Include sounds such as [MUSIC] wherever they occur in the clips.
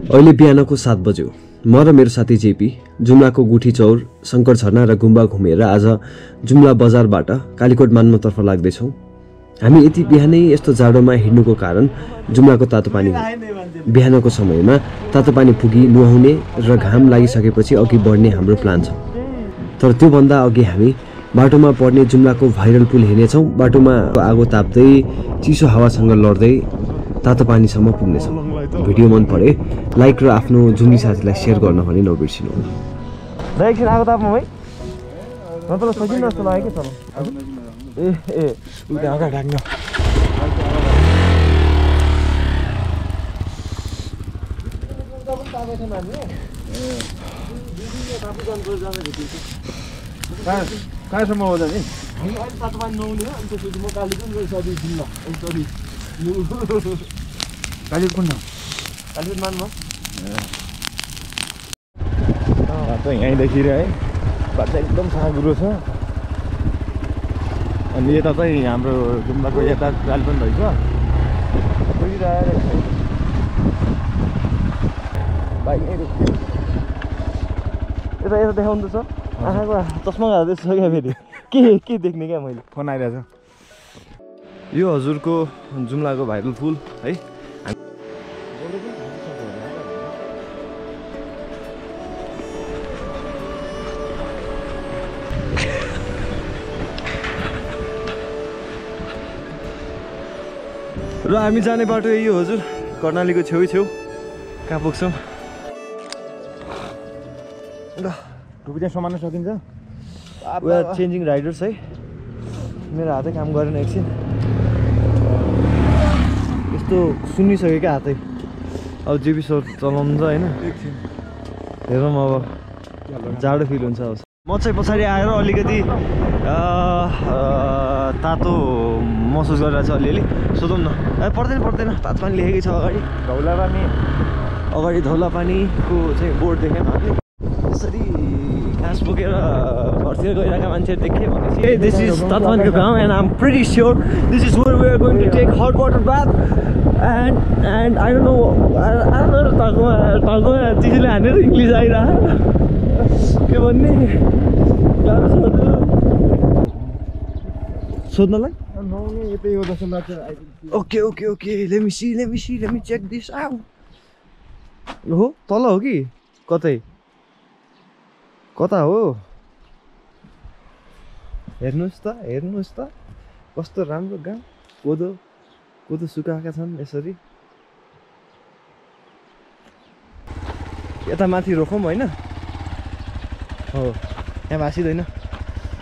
अहिले बिहानको सात बज्यो। म र मेरो साथी जेपी जुम्लाको गुठी चौर शङ्कर झरना र गुम्बा घुमेर आज जुम्ला बजारबाट कालीकोट मान्मतर्फ लाग्दैछौँ। हामी यति बिहानै यस्तो जाडोमा हिँड्नुको कारण जुम्लाको तातो पानी हो बिहानको समयमा तातो पानी पुगी नुहाउने र घाम लागिसकेपछि अघि बढ्ने हाम्रो प्लान छ। तर त्योभन्दा अघि हामी बाटोमा पर्ने जुम्लाको भाइरल पुल हेर्नेछौँ बाटोमा आगो ताप्दै चिसो हावासँग लड्दै तातो पानीसम्म पुग्नेछौँ। भिडियो मन परे लाइक र आफ्नो जुम्ली साथीलाई सेयर गर्न भने नबिर्सिनु। एकछिन आगो ताप्नु है नत्र सजिलो जस्तो लाग्यो कि चल ए ए अगाडि ढाक्न। कहाँसम्म हो जाने? कालिम्पोङ कुन कालिम्पोङ मान्नु बाटो यहीँदेखि है बाटो एकदम साँगुरो छ अनि यता चाहिँ हाम्रो गुम्बाको यता कालिम्पोङ बाइक नै रोक्यो यता यता देखाउनु त छ आँखाको चस्मा हाल्दै छ क्या फेरि के के देख्ने क्या मैले फोन आइरहेछ यो हजुरको जुम्लाको भाइरल फुल है र हामी जाने बाटो यही हो हजुर। कर्णालीको छेउ छेउ। कहाँ पुग्छौँ? टुपी चाहिँ समाल्न सकिन्छ। वे आर चेन्जिङ राइडर्स है। मेरो हातै काम गरेन एकछिन। यस्तो सुनिसक्यो क्या हातै। अब जेबी सर चलाउनु छ होइन हेरौँ अब जाडो फिल हुन्छ अब। म चाहिँ पछाडि आएर अलिकति तातो महसुस गरिरहेको छ अलिअलि। सोधौँ न। ए पर्दैन पर्दैन। तातो पानी लेखेकै छ अगाडि। धौला पानी। अगाडि धौला पानीको चाहिँ बोर्ड देखेन अहिले यसरी घाँस बोकेर घरतिर गइरहेका मान्छेहरू देखेँ भनेपछि ए दिस इज तत्वानको गाउँ and I'm pretty sure this is where we are going to take hot water bath and and I don't know I don't know चिसोले हानेर इङ्ग्लिस आइरह। के भन्ने? गाह्रो छ। सोध्नलाई? Okay okay okay let me see let me see let me check this आउ हो? तल हो कि? कतै? कता हो? हेर्नुहोस् त हेर्नुहोस् त। कस्तो राम्रो गाउँ। कोदो कोदो सुकाएका छन् यसरी। यता माथि रोकौँ होइन? हो यहाँ भाँसिँदैन।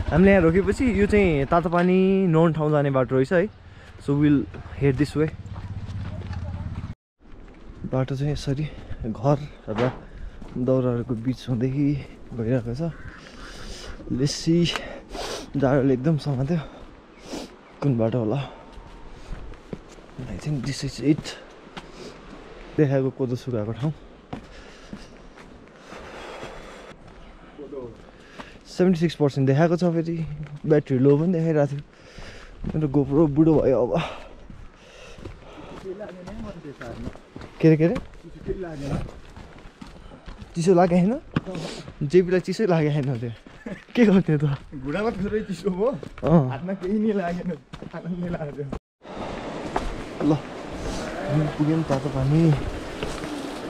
हामीले यहाँ रोकेपछि यो चाहिँ तातो पानी नोन ठाउँ जाने बाटो रहेछ है। So will head this way बाटो चाहिँ यसरी घर र दाउराहरूको बिच हुँदै गइरहेको छ। लेसी जाडोले एकदम समात्यो। कुन बाटो होला? I think this is it देखाएको कोदो सुकाएको ठाउँ। सेभेन्टी सिक्स पर्सेन्ट देखाएको छ फेरि। ब्याट्री लो पनि देखाइरहेको थियो। मेरो गोप्रो बुढो भयो अब। के अरे के अरे चिसो लागेको छैन जेपीलाई चिसै लागेको छैन त्यो। के गर्ने त? घुँडामा थुप्रै चिसो भयो। हातमा केही नै लागेन। आनन्दै लाग्यो ल पुग्यौँ तातो पानी।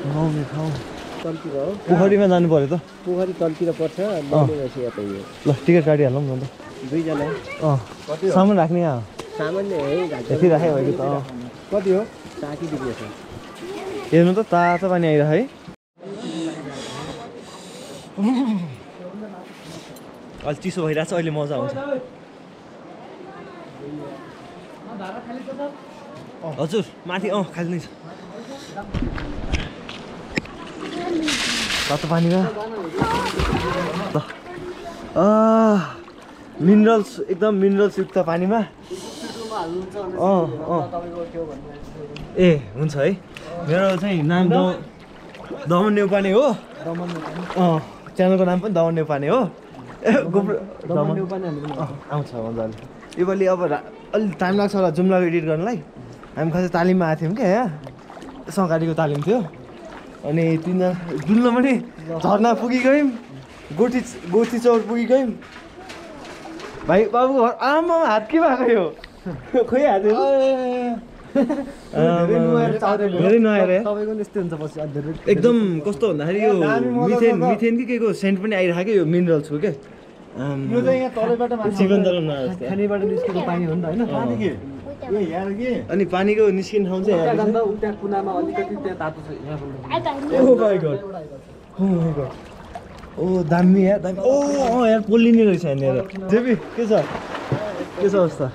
नुहाउने ठाउँ। तलतिर हो। पोखरीमा जानु पऱ्यो त? पोखरी तलतिर पर्छ यता यो ल टिकट काटिहालौँ न त दुईजना। अँ। सामान राख्ने यहाँ? सामान्य है गाडी यति राखेँ भयो कि त कति हो? साठी रुपियाँ छ। हेर्नु त तातो पानी आइरह है। अहिले चिसो भइरहेको छ अहिले मजा आउँछ। हजुर माथि अँ खाली नै छ। तातो पानीमा ल। मिनरल्स एकदम मिनरल्स युक्त पानीमा। अँ अँ। ए हुन्छ है। मेरो चाहिँ नाम द दमन नेउपाने हो। अँ च्यानलको नाम पनि दमन नेउपाने हो। ए दमन आउँछ मजाले योपालि अब अलिक टाइम लाग्छ होला जुम्लाको एडिट गर्नलाई। हामी खासै तालिममा आएको थियौँ क्या यहाँ। अगाडिको तालिम थियो। अनि तिनजना डुल्न पनि झर्ना पुगी गयौँ गोठी गोठी चौर पुगी गयौँ भाइ बाबुको घर आमा हात के भएको यो? खोइ हातहरू धेरै नुहाएर है? तपाईँको नि यस्तै हुन्छ पछि अध्ययन एकदम कस्तो भन्दाखेरि यो मिथेन मिथेन कि के को सेन्ट पनि आइरहेको यो मिनरल्सको माथि चिकन खानेबाट निस्केको पानी हो नि त होइन? के के अनि पानीको निस्किने ठाउँ चाहिँ यहाँ कुनामा अलिकति त्यहाँ तातो छ यहाँ। Oh my God. Oh my God. ओ दामी यार दामी। ओ अँ यार पोलिने रहेछ यहाँनिर जेबी के छ? के छ अवस्था?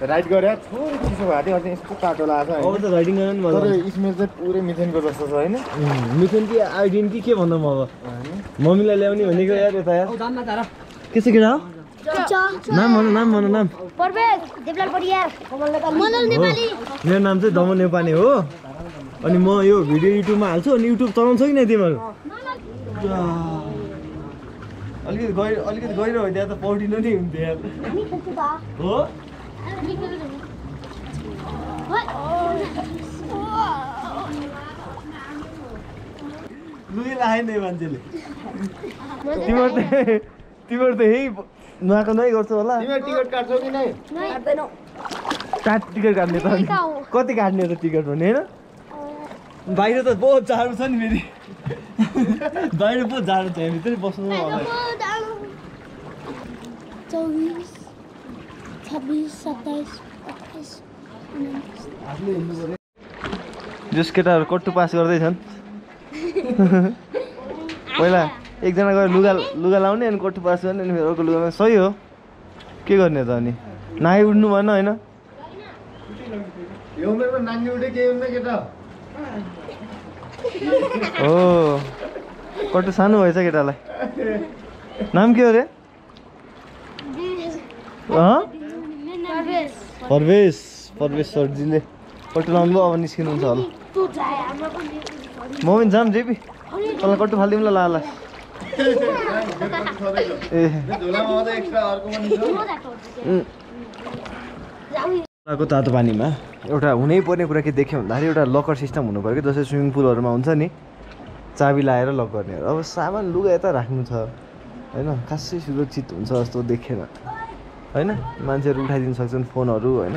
राइड गरे थोरै चिसो भएको थियो यस्तो तातो लागेको अब छ त राइडिङ गर्न पनि मजा। स्मेल चाहिँ पुरै मिथेनको जस्तो छ होइन? मिथेन कि आइडियन कि के भन्दा म अब? मम्मीलाई ल्याउने भनेको यार यता यार। के छ केटा हो नाम भन नाम भन नाम मेरो नाम चाहिँ दमन नेपाली हो। अनि म यो भिडियो युट्युबमा हाल्छु अनि युट्युब चलाउँछ कि नै तिमीहरू? अलिकति गहिरो अलिकति गहिरो हो त्यहाँ त पौडिनु नि हुन्थ्यो हो? लुगे लाए नै मान्छेले। तिमीहरू त तिमीहरू त यही नुहाएको नै गर्छौ होला। टिकट काट्छौ कि नै? काट्दैनौ काट टिकट काट्ने त? कति काट्ने त टिकट भने होइन? बाहिर त बहुत जाडो छ नि फेरि। बाहिर बहुत जाडो छ भित्रै बस्नु चौबिस छब्बिस सत्ताइस अट्ठाइस जस केटाहरू कट्टु पास गर्दैछन्। [LAUGHS] पहिला एकजना गएर लुगा लुगा लाउने अनि कट्टु पास गर्ने अनि फेरि अर्को लुगामा। सही हो। के गर्ने त अनि? नाइ उड्नु भएन होइन? केटा? हो। कट्टु सानो भएछ केटालाई। नाम के हो रे? अँ? पर्वेज परवेश। परवेश। सरजीले कट्टु लाउनु भयो अब निस्किनुहुन्छ होला। म पनि जाम जेपी। तँलाई कट्टु फालिदिउँ ल। खोलाको तातो पानीमा एउटा हुनै पर्ने कुरा के देख्यो भन्दाखेरि एउटा लकर सिस्टम हुनु पऱ्यो कि जस्तै स्विमिङ पुलहरूमा हुन्छ नि चाबी लाएर लक गर्ने अब सामान लुगा यता राख्नु छ होइन? खासै सुरक्षित हुन्छ जस्तो देखेन। होइन? मान्छेहरू उठाइदिनु सक्छन् फोनहरू होइन?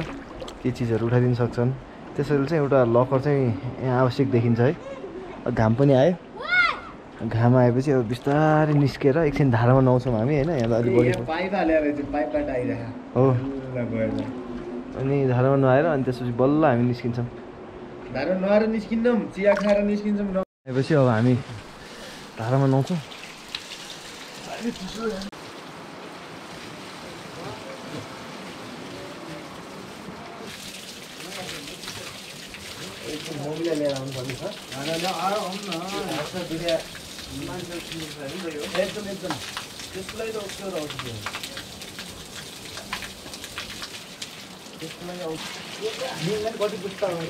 के चिजहरू उठाइदिनु सक्छन्। त्यसैले चाहिँ एउटा लकर चाहिँ यहाँ आवश्यक देखिन्छ है। घाम पनि आयो। घाम आएपछि अब बिस्तारै निस्केर एकछिन धारामा नुहाउँछौँ हामी होइन? यहाँ त अलिक बढी हो। गएर अनि धारामा नुहाएर अनि त्यसपछि बल्ल हामी निस्किन्छौँ। धारो नुहाएर निस्किन्छौँ चिया खाएर निस्किन्छौँ न। त्यसपछि अब हामी धारामा नुहाउँछौँ।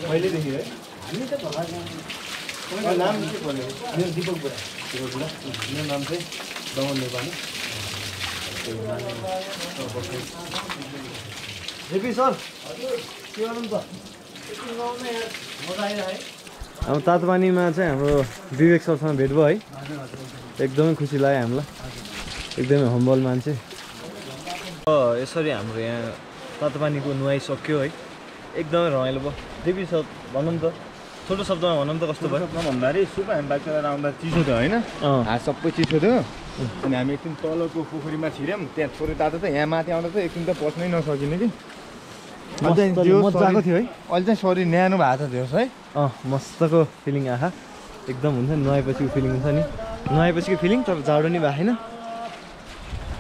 पहिल्यैदेखि है नाम के मेरो दिपक बुढा दिपक बुढा मेरो नाम चाहिँ दमन नेपाली जेपी सर के गर्नु त अब तातो पानीमा चाहिँ हाम्रो विवेक सरसँग भेट भयो है। एकदमै खुसी लाग्यो हामीलाई। एकदमै हम्बल मान्छे। यसरी हाम्रो यहाँ तातो पानीको नुहाइसक्यो है। एकदमै रमाइलो भयो। देवी सर भनौँ त। छोटो शब्दमा भनौँ त कस्तो भयो? भन्दाखेरि सुप हामी बाइक चलाएर आउँदा चिसो थियो होइन? हात सबै चिसो थियो। अनि हामी एकछिन तलको पोखरीमा छिर्यौँ। त्यहाँ थोरै तातो थियो यहाँ माथि आउँदा चाहिँ एकछिन त पस्नै नसकिने कि। अहिले चाहिँ थियो शरीर न्यानो भएको छ त्यो है। अँ मस्तको फिलिङ आहा। एकदम हुन्छ नि नुहाएपछिको फिलिङ हुन्छ नि। नुहाएपछिको फिलिङ तर जाडो नि भएको छैन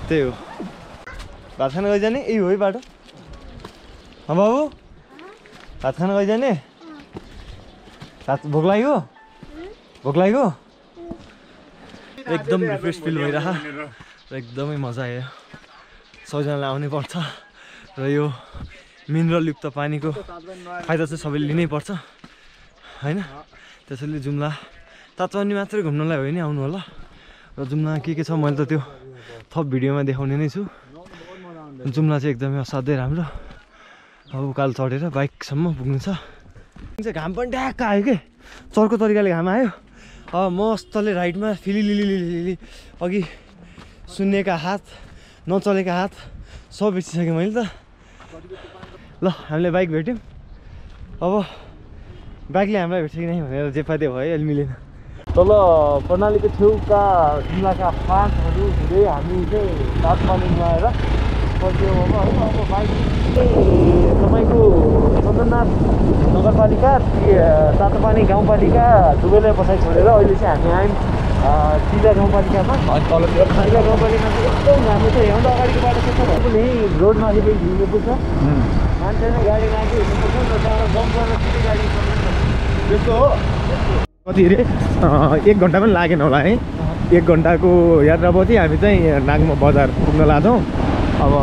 त्यही हो। भात खान गइजाने? यही हो है बाटो। बाबु। भात खान गइजाने? भात भोक लाग्यो? भोक लाग्यो? एकदम रिफ्रेस फिल भइरह। र एकदमै मजा आयो। सबैजनालाई आउनै पर्छ। र यो मिनरलयुक्त पानीको फाइदा चाहिँ सबैले लिनै पर्छ। होइन? त्यसैले जुम्ला तातो पानी मात्रै घुम्नलाई हो नि आउनु होला। र जुम्ला के के छ मैले त त्यो थप भिडियोमा देखाउने नै छु। जुम्ला चाहिँ एकदमै असाध्यै राम्रो। अब उकालो चढेर बाइकसम्म पुग्नु छ। घाम पनि ट्याक्क आयो के? चर्को तरिकाले घाम आयो। अब मस्तले राइडमा फिलिलिलिलिलि अघि सुन्नेका हात नचलेका हात सब बेचिसकेँ मैले त। ल हामीले बाइक भेट्यौँ। अब बाइकले हामीलाई भेट्छ कि नै भनेर जे पाते भयो अहिले मिलेन। तल प्रणालीको छेउका जुम्लाका पार्कहरू हुँदै हामी चाहिँ तापमानीमा आएर पल्ट्यौँ अब। है अब बाइक तपाईँको चन्दननाथ नगरपालिका तातोपानी गाउँपालिका दुवैलाई पछाडि छोडेर अहिले चाहिँ हामी आयौँ जिल्ला गाउँपालिकामा। जिल्ला गाउँपालिकामा चाहिँ एकदम राम्रो छ यहाँबाट अगाडिको बाटो चाहिँ छ पनि यहीँ रोडमा अलिकति हिँड्नु पुग्छ त्यस्तो हो। कति अरे? एक घन्टा पनि लागेन होला है। एक घन्टाको यात्रापछि हामी चाहिँ नागमा बजार पुग्न लाग्छौँ अब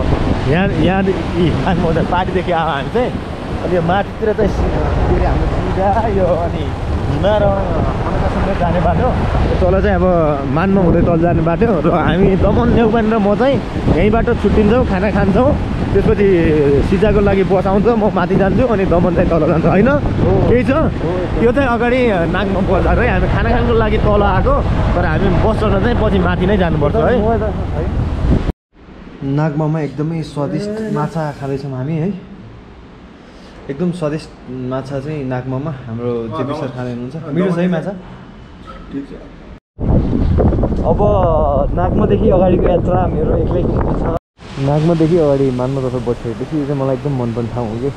यहाँ यहाँ नागमा बजार पार्टीदेखि आयो हामी चाहिँ। अनि यो माथितिर चाहिँ के हाम्रो सिधा यो अनि हिमा अनकासम्म जाने बाटो। तल चाहिँ अब मानमा हुँदै तल जाने बाटो। र हामी दमन नेउपाने र म चाहिँ यहीँबाट छुट्टिन्छौँ खाना खान्छौँ। त्यसपछि सिजाको लागि बस आउँछ म माथि जान्छु अनि दमन चाहिँ तल जान्छ। होइन? केही छ? यो चाहिँ अगाडि नागमा बजार है। हामी खाना खानको लागि तल आएको तर हामी बस चढ्न चाहिँ पछि माथि नै जानुपर्छ है। नागमामा एकदमै स्वादिष्ट माछा खाँदैछौँ हामी है। एकदम स्वादिष्ट माछा चाहिँ नागमामा हाम्रो जेपी सर खाँदै हुनुहुन्छ। मिठो छ है माछा? अब नागमादेखि अगाडिको यात्रा मेरो एक्लै छ। नागमादेखि अगाडि मान्मतर्फ बसिसकेपछि यो चाहिँ मलाई एकदम मनपर्ने ठाउँ हो कि।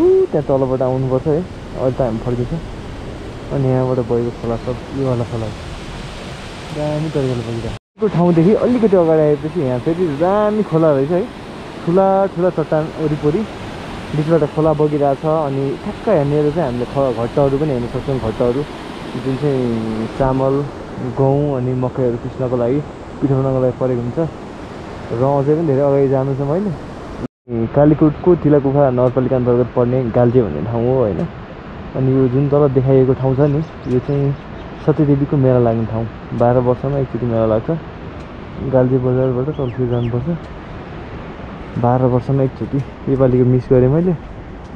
ऊ त्यहाँ तलबाट आउनुपर्छ है। अहिले त हामी फर्किन्छौँ अनि यहाँबाट गएको खोला सब यो वाला खोला। दामी तरिकाले बगिरहेको ठाउँदेखि अलिकति अगाडि आएपछि यहाँ फेरि दामी खोला रहेछ है। ठुला ठुला चट्टान वरिपरि। बिचबाट खोला बगिरहेछ अनि ठ्याक्क यहाँनिर चाहिँ हामीले ख घट्टाहरू पनि हेर्न सक्छौँ घट्टाहरू। जुन चाहिँ चामल गहुँ अनि मकैहरू पिस्नको लागि पिठाउनको लागि परेको हुन्छ। र अझै पनि धेरै अगाडि जानु छ मैले। ए, कालीकोटको तिलाकुखा नगरपालिका अन्तर्गत पर्ने गाल्जे भन्ने ठाउँ हो होइन? अनि यो जुन तल देखाइएको ठाउँ छ नि यो चाहिँ सत्यदेवीको मेला लाग्ने ठाउँ। बाह्र वर्षमा एकचोटि मेला लाग्छ। गाल्जे बजारबाट तलतिर जानुपर्छ। बाह्र वर्षमा एकचोटि। योपालिको मिस गरेँ मैले।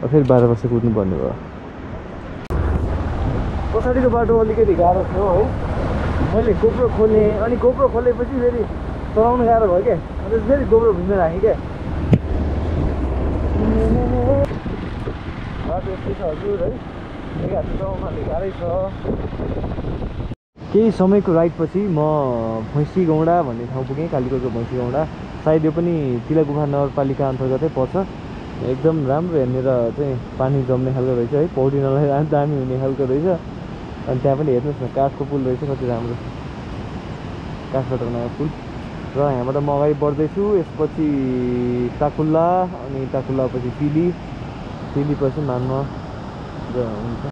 फेरि बाह्र वर्ष कुद्नु पर्ने भयो। पछाडिको बाटो अलिकति गाह्रो थियो है। मैले गोप्रो खोलेँ अनि गोप्रो खोलेपछि फेरि चलाउनु गाह्रो भयो क्या। अन्त फेरि गोप्रो भिन्न राखेँ क्या। बाटो यस्तै हजुर है। केही समयको राइडपछि म भैँसी गौँडा भन्ने ठाउँ पुगेँ कालीकोटको भैँसी गौँडा। सायद यो पनि तिलागुफा नगरपालिका अन्तर्गतै पर्छ। एकदम राम्रो यहाँनिर चाहिँ पानी जम्ने खालको रहेछ है। पौडिनलाई दा- दामी हुने खालको रहेछ। अनि त्यहाँ पनि हेर्नुहोस् न काठको पुल रहेछ कति राम्रो। काठबाट बनाएको पुल। र यहाँबाट म अगाडि बढ्दैछु यसपछि ताकुल्ला अनि ताकुल्ला पछि पिली पिली पछि ज- हुन्छ।